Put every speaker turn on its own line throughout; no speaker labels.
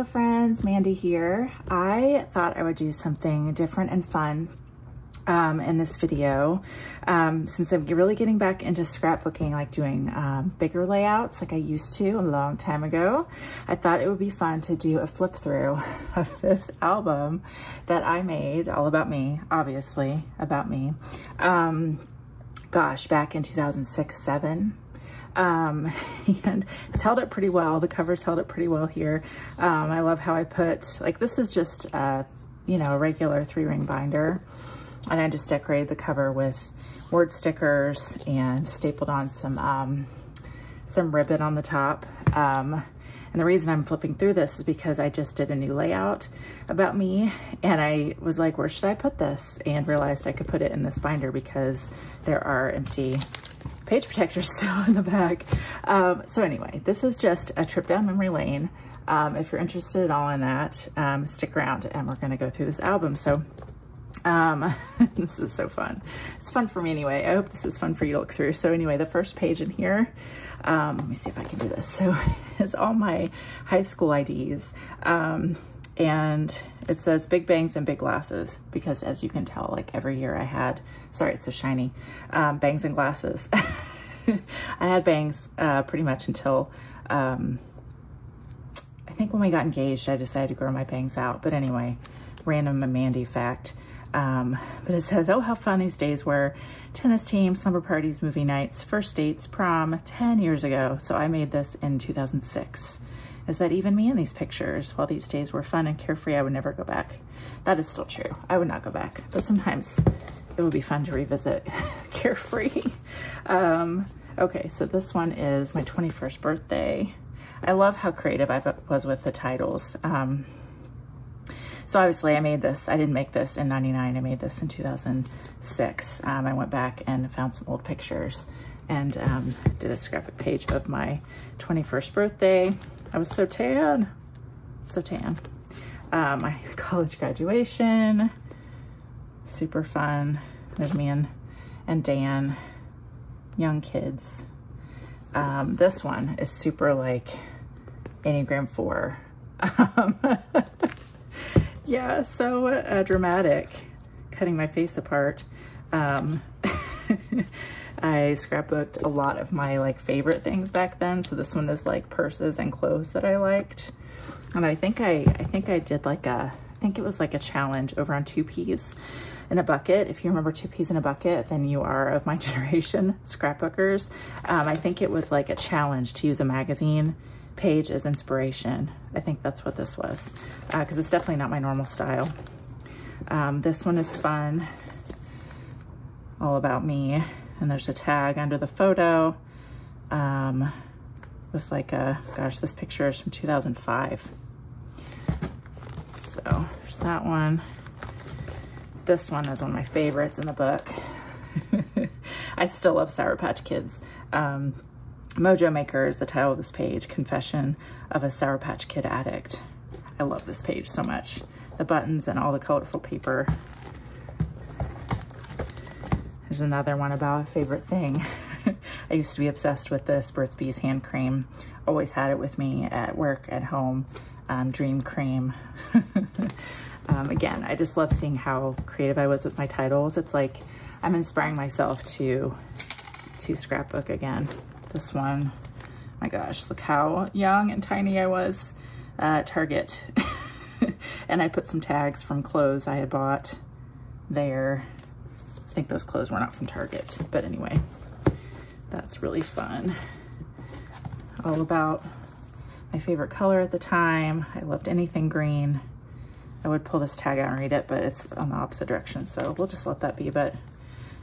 Hello friends, Mandy here. I thought I would do something different and fun um, in this video. Um, since I'm really getting back into scrapbooking, like doing um, bigger layouts like I used to a long time ago, I thought it would be fun to do a flip through of this album that I made, all about me, obviously, about me. Um, gosh, back in 2006, seven, um, and it's held up pretty well. The cover's held up pretty well here. Um, I love how I put, like this is just, uh, you know, a regular three ring binder. And I just decorated the cover with word stickers and stapled on some, um, some ribbon on the top. Um, and the reason I'm flipping through this is because I just did a new layout about me and I was like, where should I put this? And realized I could put it in this binder because there are empty page protectors still in the back. Um, so anyway, this is just a trip down memory lane. Um, if you're interested at all in that, um, stick around and we're gonna go through this album. So um, this is so fun. It's fun for me anyway. I hope this is fun for you to look through. So anyway, the first page in here, um, let me see if I can do this. So it's all my high school IDs. Um, and it says big bangs and big glasses because as you can tell, like every year I had, sorry, it's so shiny, um, bangs and glasses. I had bangs uh, pretty much until, um, I think when we got engaged, I decided to grow my bangs out. But anyway, random Mandy fact. Um, but it says, oh, how fun these days were. Tennis team, slumber parties, movie nights, first dates, prom, 10 years ago. So I made this in 2006. Is that even me in these pictures? While these days were fun and carefree, I would never go back. That is still true. I would not go back, but sometimes it would be fun to revisit carefree. Um, okay, so this one is my 21st birthday. I love how creative I was with the titles. Um, so obviously I made this, I didn't make this in 99, I made this in 2006. Um, I went back and found some old pictures and um, did a graphic page of my 21st birthday. I was so tan, so tan. Uh, my college graduation, super fun. There's me and, and Dan, young kids. Um, this one is super like Enneagram 4. Um, yeah, so uh, dramatic, cutting my face apart. I scrapbooked a lot of my like favorite things back then. So this one is like purses and clothes that I liked. And I think I, I think I did like a, I think it was like a challenge over on Two Peas in a Bucket. If you remember Two Peas in a Bucket, then you are of my generation, scrapbookers. Um, I think it was like a challenge to use a magazine page as inspiration. I think that's what this was, because uh, it's definitely not my normal style. Um, this one is fun, all about me. And there's a tag under the photo um, with like a, gosh, this picture is from 2005. So there's that one. This one is one of my favorites in the book. I still love Sour Patch Kids. Um, Mojo Maker is the title of this page, Confession of a Sour Patch Kid Addict. I love this page so much. The buttons and all the colorful paper. There's another one about a favorite thing. I used to be obsessed with this Burt's Bees hand cream. Always had it with me at work, at home. Um, dream cream. um, again, I just love seeing how creative I was with my titles. It's like I'm inspiring myself to, to scrapbook again this one. My gosh, look how young and tiny I was at Target. and I put some tags from clothes I had bought there. I think those clothes were not from Target, but anyway, that's really fun. All about my favorite color at the time. I loved anything green. I would pull this tag out and read it, but it's on the opposite direction, so we'll just let that be. But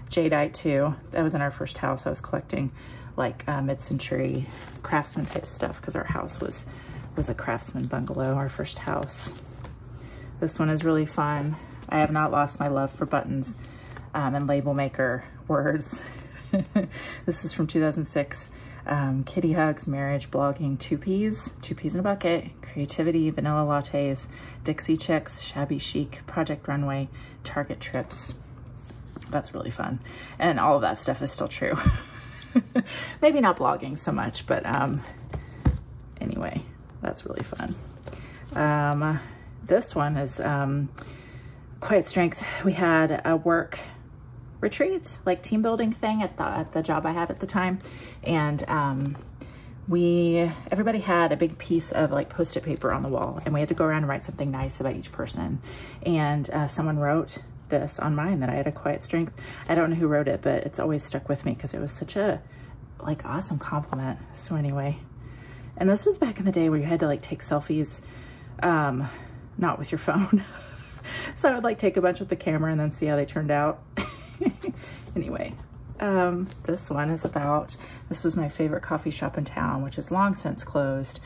Jadeite too, that was in our first house. I was collecting like uh, mid-century craftsman type stuff because our house was was a craftsman bungalow, our first house. This one is really fun. I have not lost my love for buttons um, and label maker words. this is from 2006. Um, kitty hugs, marriage, blogging, two peas, two peas in a bucket, creativity, vanilla lattes, Dixie chicks, shabby chic, project runway, Target trips. That's really fun. And all of that stuff is still true. Maybe not blogging so much, but um, anyway, that's really fun. Um, this one is um, Quiet Strength. We had a work retreat, like team building thing at the, at the job I had at the time. And um, we, everybody had a big piece of like post-it paper on the wall and we had to go around and write something nice about each person. And uh, someone wrote this on mine that I had a quiet strength. I don't know who wrote it, but it's always stuck with me because it was such a like awesome compliment. So anyway, and this was back in the day where you had to like take selfies, um, not with your phone. so I would like take a bunch with the camera and then see how they turned out. anyway, um, this one is about, this was my favorite coffee shop in town, which is long since closed.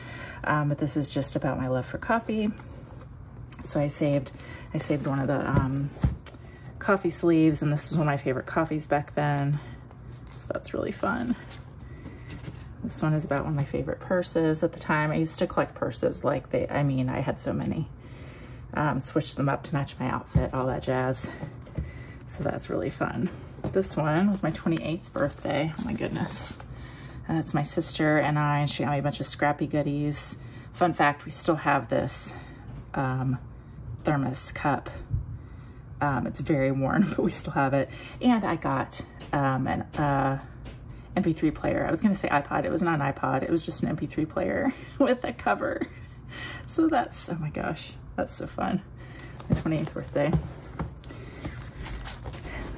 Um, but this is just about my love for coffee. So I saved, I saved one of the um, coffee sleeves and this is one of my favorite coffees back then. So that's really fun. This one is about one of my favorite purses at the time. I used to collect purses like they, I mean, I had so many. Um, switched them up to match my outfit, all that jazz. So that's really fun. This one was my 28th birthday. Oh my goodness. And it's my sister and I, and she got me a bunch of scrappy goodies. Fun fact, we still have this um, thermos cup. Um, it's very worn, but we still have it. And I got um, an uh, MP3 player. I was gonna say iPod, it was not an iPod, it was just an MP3 player with a cover. So that's, oh my gosh, that's so fun. My 28th birthday.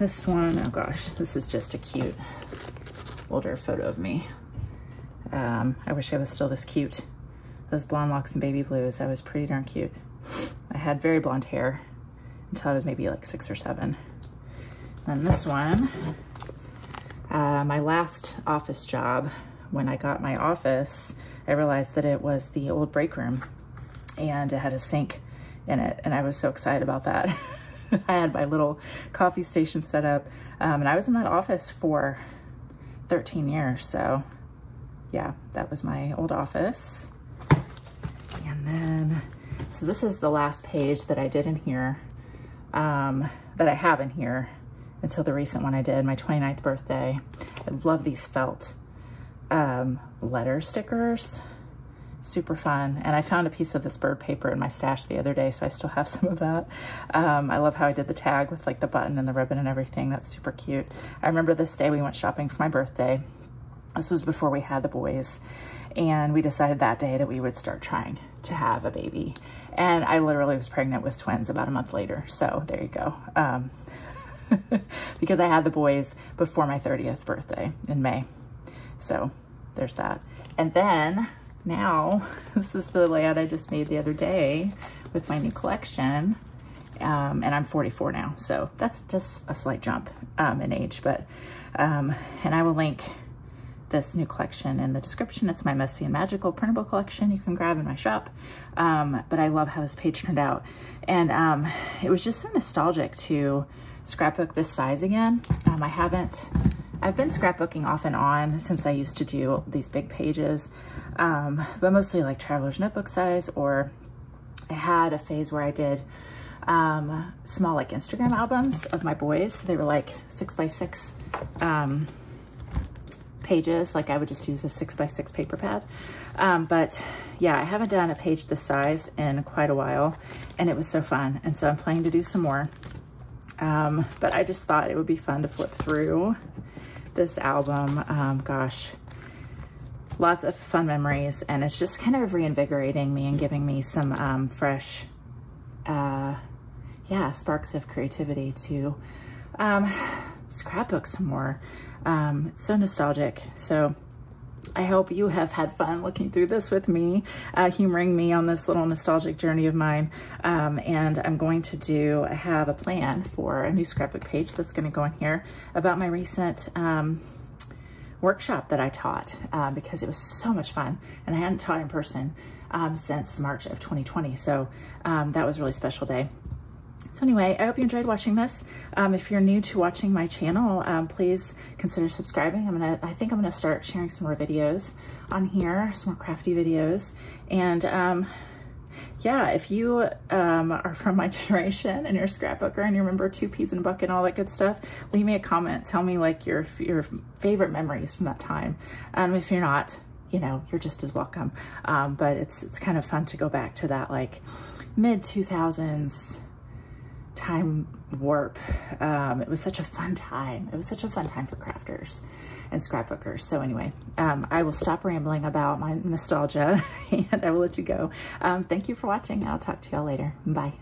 This one, oh gosh, this is just a cute older photo of me. Um, I wish I was still this cute. Those blonde locks and baby blues, I was pretty darn cute. I had very blonde hair until I was maybe like six or seven. And this one, uh, my last office job, when I got my office, I realized that it was the old break room and it had a sink in it. And I was so excited about that. I had my little coffee station set up um, and I was in that office for 13 years. So yeah, that was my old office. And then, so this is the last page that I did in here, um, that I have in here until the recent one I did, my 29th birthday. I love these felt um, letter stickers super fun. And I found a piece of this bird paper in my stash the other day, so I still have some of that. Um, I love how I did the tag with like the button and the ribbon and everything. That's super cute. I remember this day we went shopping for my birthday. This was before we had the boys. And we decided that day that we would start trying to have a baby. And I literally was pregnant with twins about a month later. So there you go. Um, because I had the boys before my 30th birthday in May. So there's that. And then now, this is the layout I just made the other day with my new collection. Um, and I'm 44 now, so that's just a slight jump um, in age. But um, And I will link this new collection in the description. It's my Messy and Magical printable collection you can grab in my shop. Um, but I love how this page turned out. And um, it was just so nostalgic to scrapbook this size again. Um, I haven't I've been scrapbooking off and on since I used to do these big pages, um, but mostly like traveler's notebook size, or I had a phase where I did um, small like Instagram albums of my boys. They were like six by six um, pages. Like I would just use a six by six paper pad. Um, but yeah, I haven't done a page this size in quite a while and it was so fun. And so I'm planning to do some more. Um, but I just thought it would be fun to flip through this album. Um, gosh, lots of fun memories and it's just kind of reinvigorating me and giving me some um, fresh, uh, yeah, sparks of creativity to um, scrapbook some more. Um, it's so nostalgic. So I hope you have had fun looking through this with me, uh, humoring me on this little nostalgic journey of mine. Um, and I'm going to do, I have a plan for a new scrapbook page that's going to go in here about my recent um, workshop that I taught uh, because it was so much fun and I hadn't taught in person um, since March of 2020. So um, that was really special day. So anyway, I hope you enjoyed watching this. Um, if you're new to watching my channel, um, please consider subscribing. I'm gonna, I think I'm gonna start sharing some more videos on here, some more crafty videos. And um, yeah, if you um, are from my generation and you're a scrapbooker and you remember two peas in a bucket and all that good stuff, leave me a comment. Tell me like your, your favorite memories from that time. Um, if you're not, you know, you're just as welcome. Um, but it's, it's kind of fun to go back to that like mid 2000s time warp. Um, it was such a fun time. It was such a fun time for crafters and scrapbookers. So anyway, um, I will stop rambling about my nostalgia and I will let you go. Um, thank you for watching. I'll talk to y'all later. Bye.